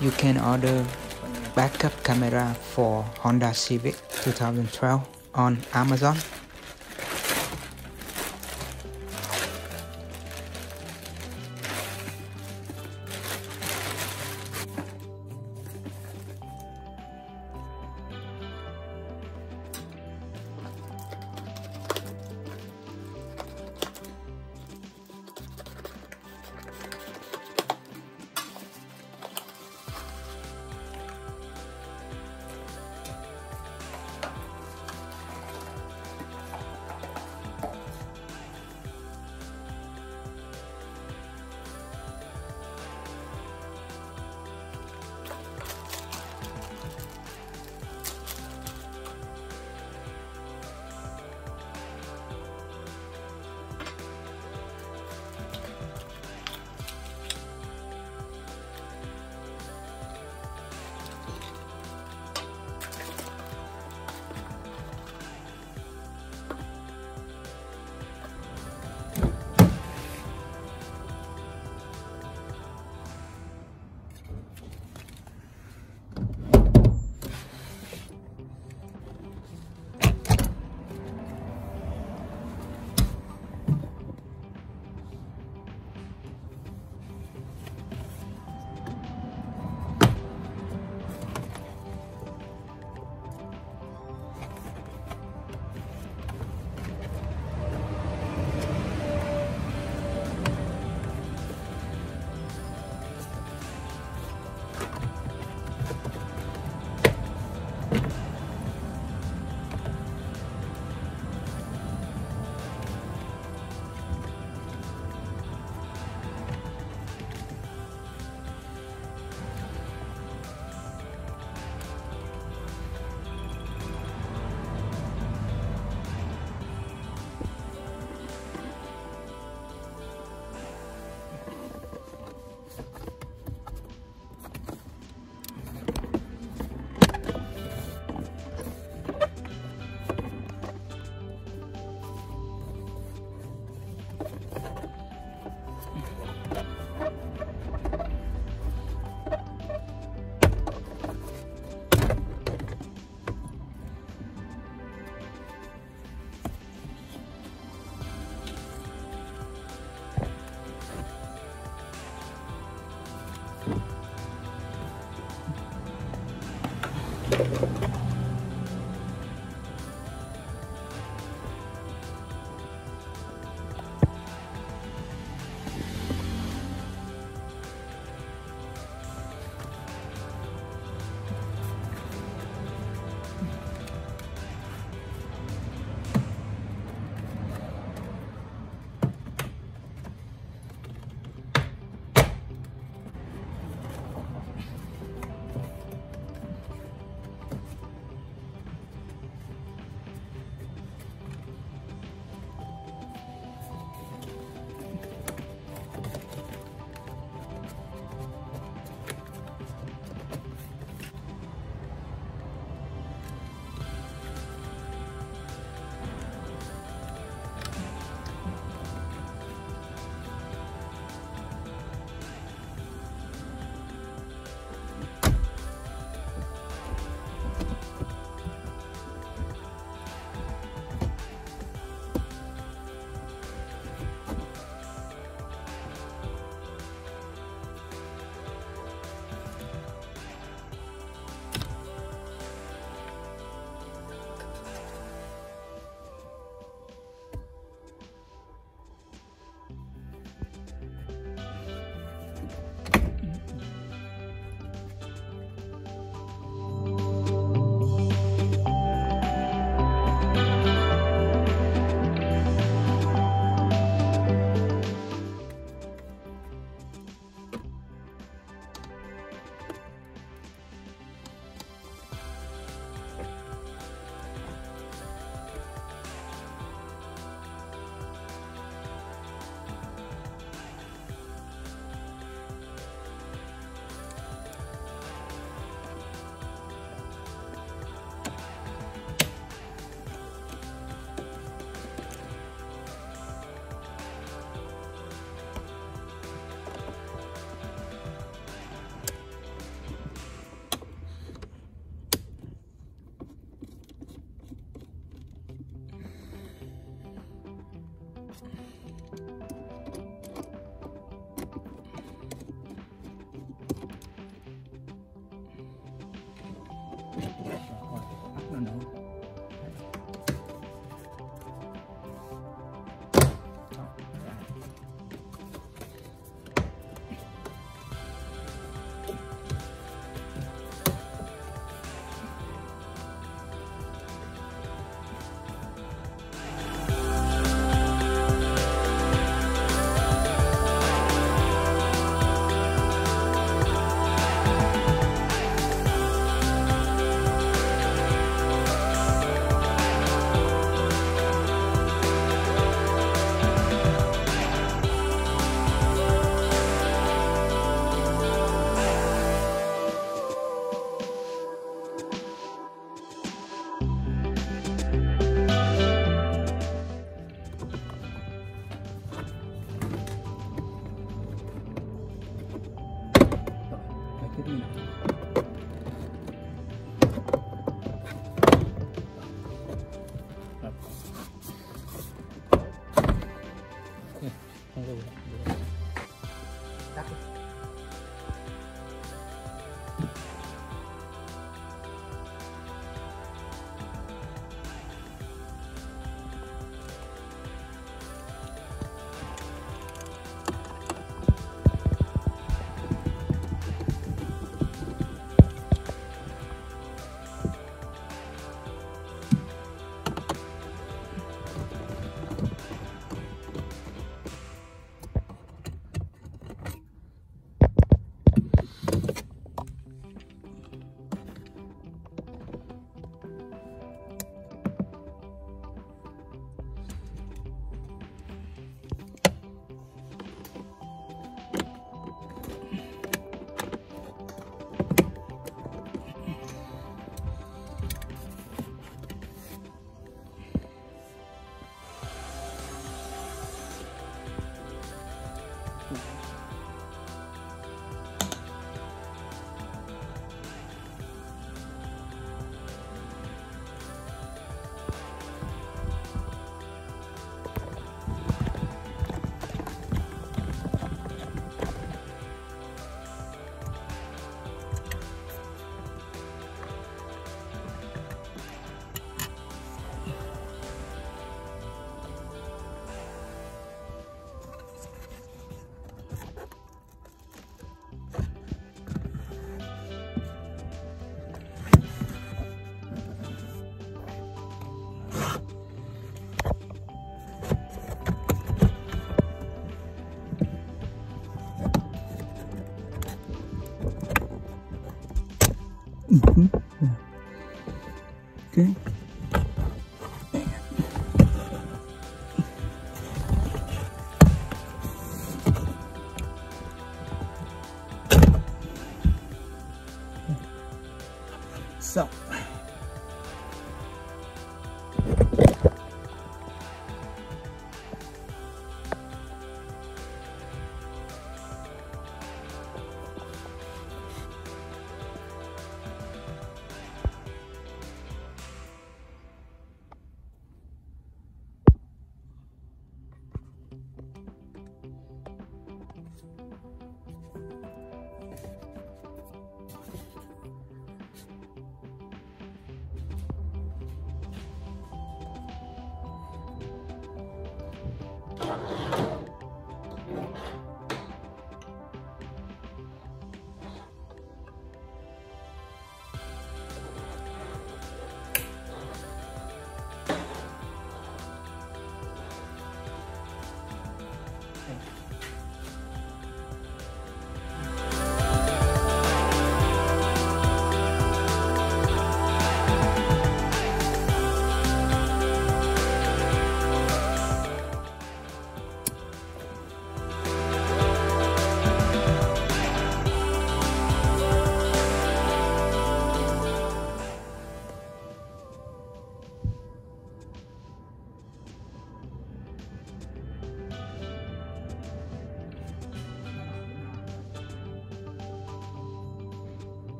You can order backup camera for Honda Civic 2012 on Amazon.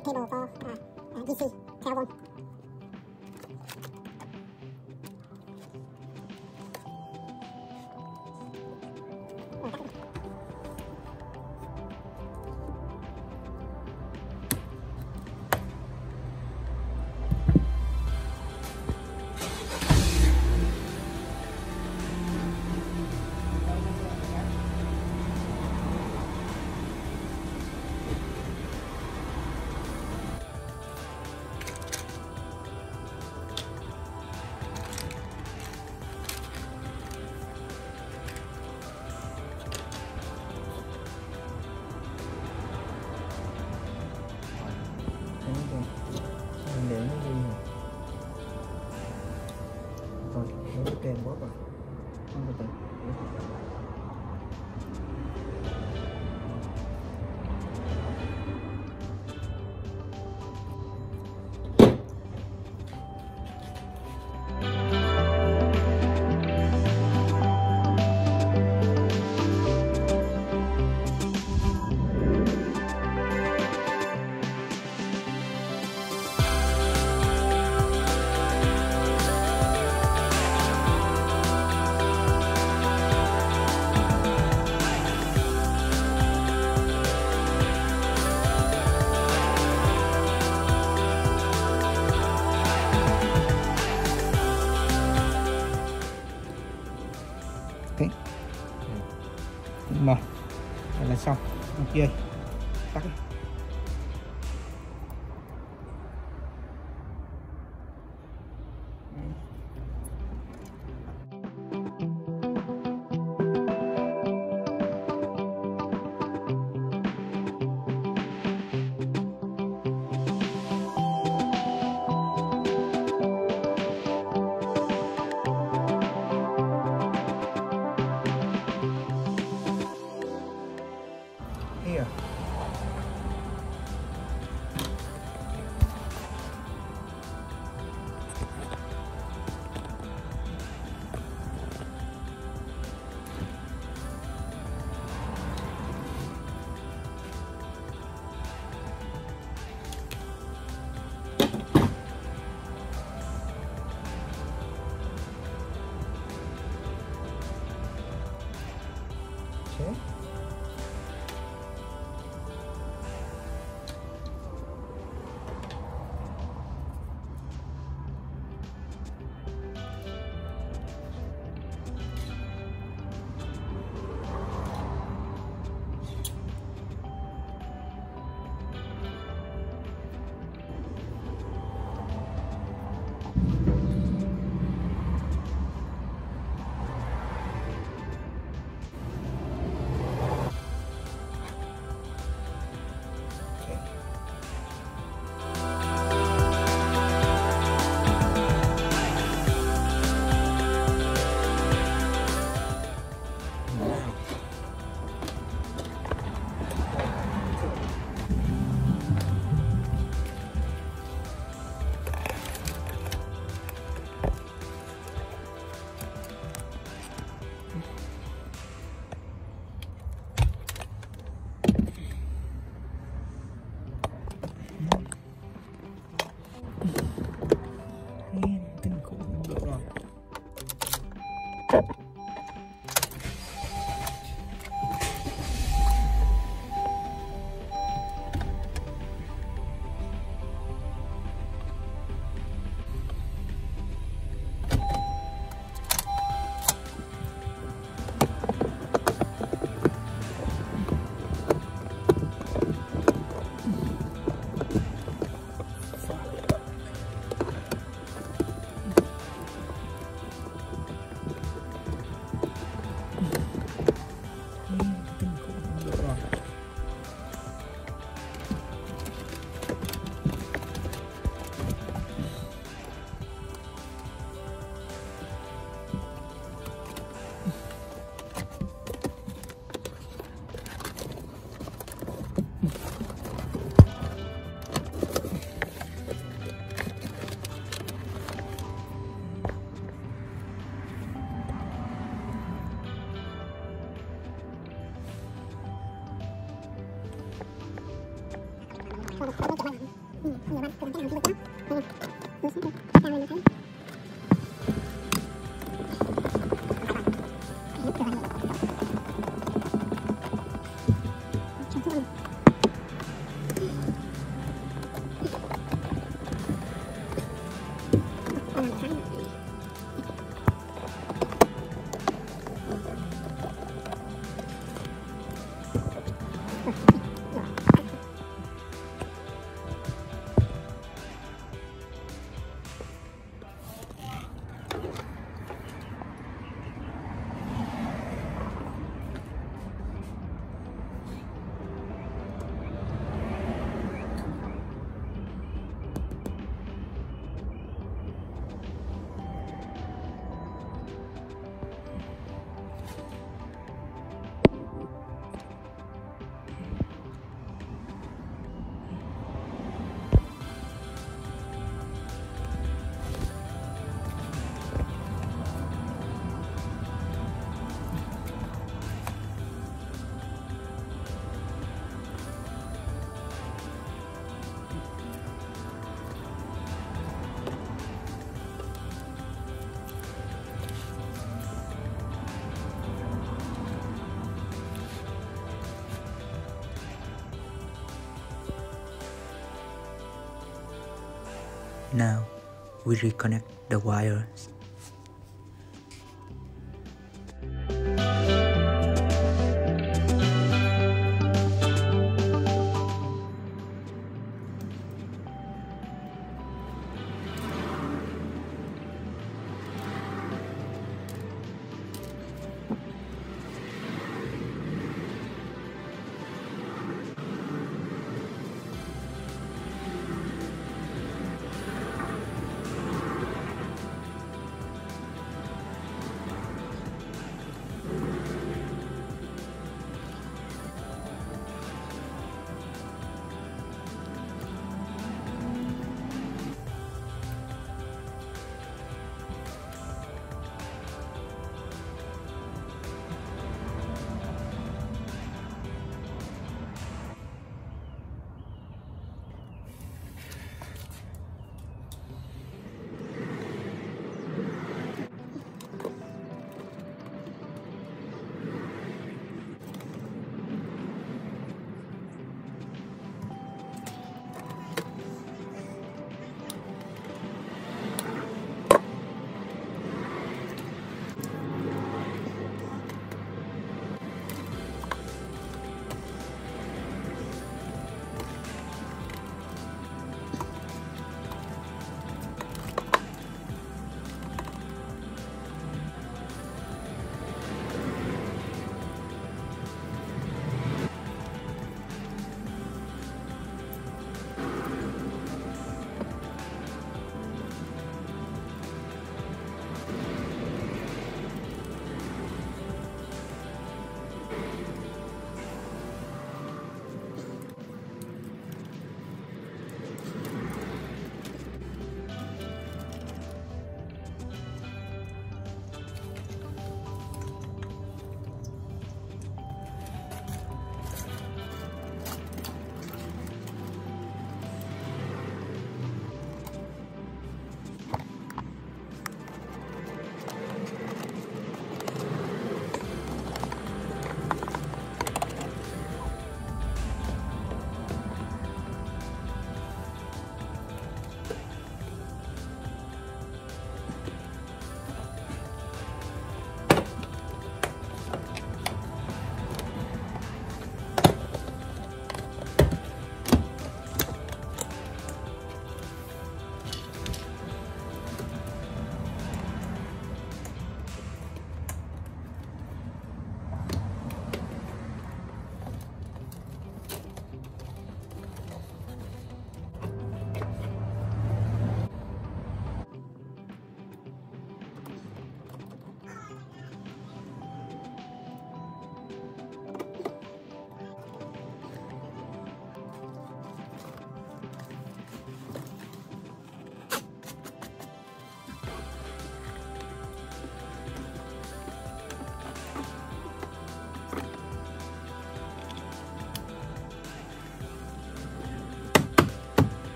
This is out uh, uh, DC, 我不敢摸吧，我不敢。Là xong. Ok. Tắt 有些这个下面的 we reconnect the wires.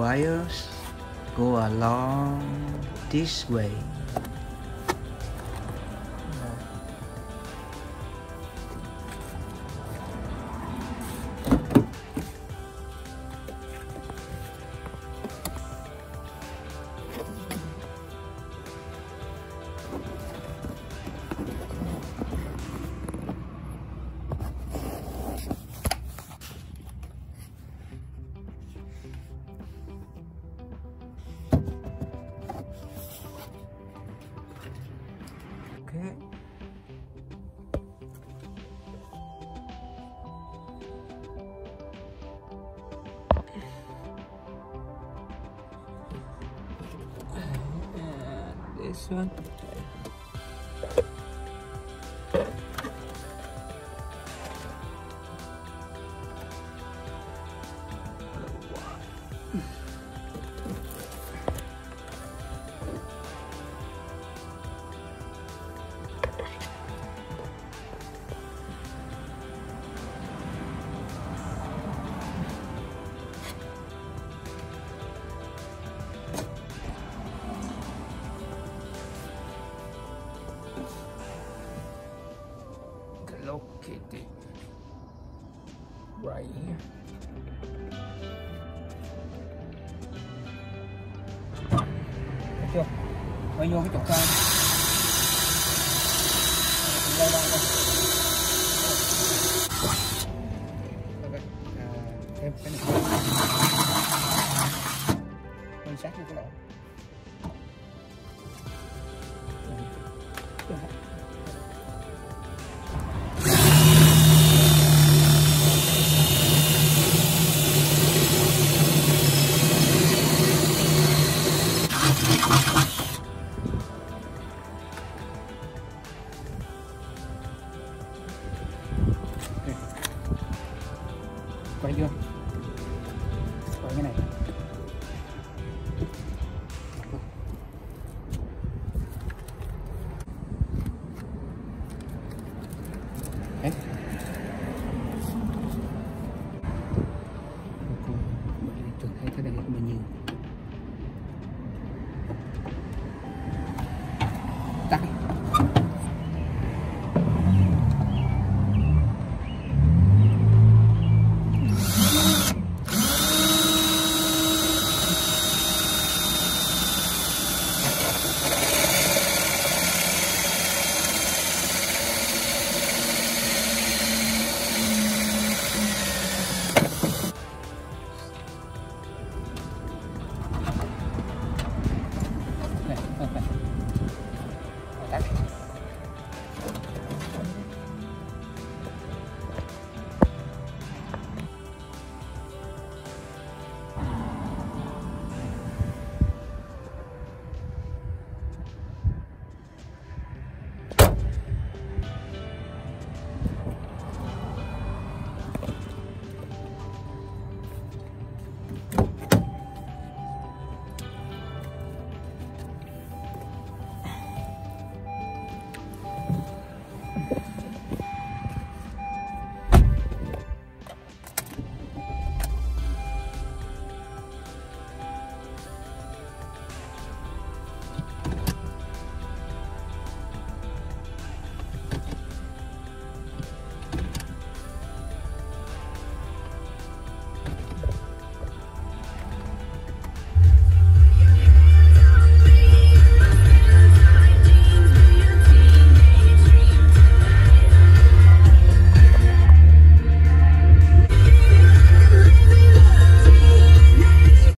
Wires go along this way. Located right here. Được chưa? Quay vô cái.